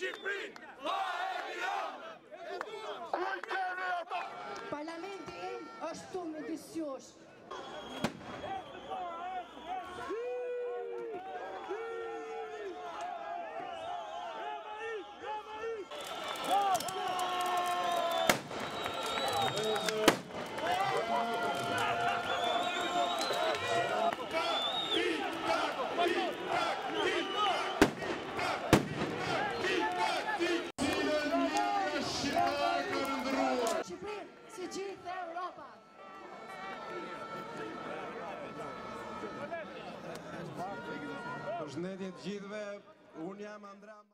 Shqiprin, la e bilonë! Parlamenti është të me Shqipërin, si gjithë e Europa. gjithë e Europa. Shqipërin, Europa.